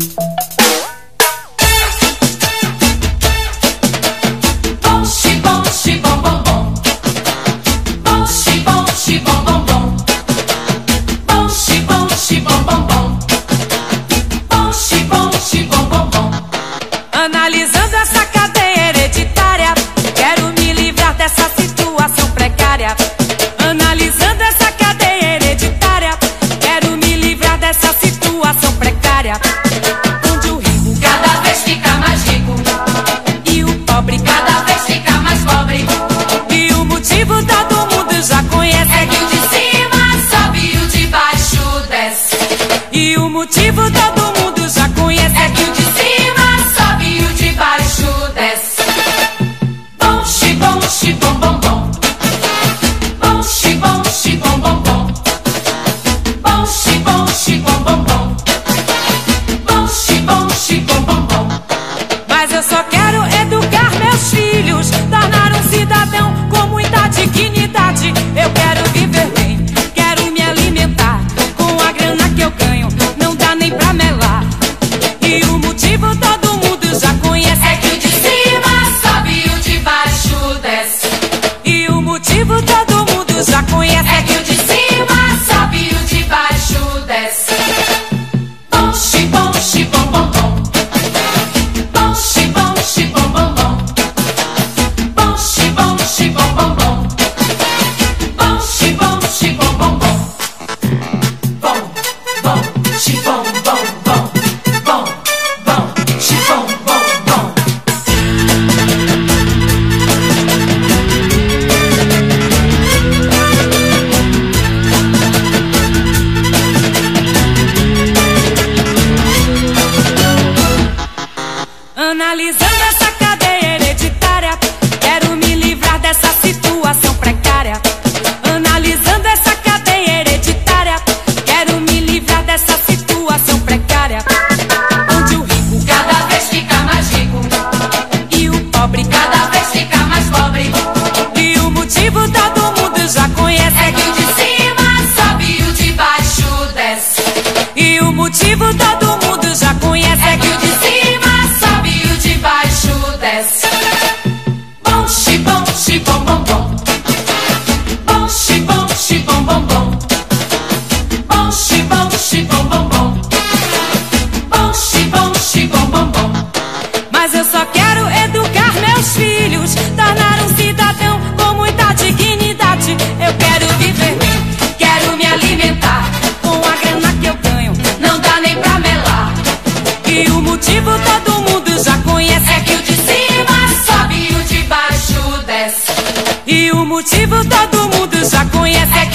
you E o motivo todo mundo já Analisando essa cadeia hereditária, quero me livrar dessa situação precária. dá nem pra melar. E o motivo todo mundo já conhece. É que o de cima sobe e o de baixo desce. E o motivo todo mundo já conhece. É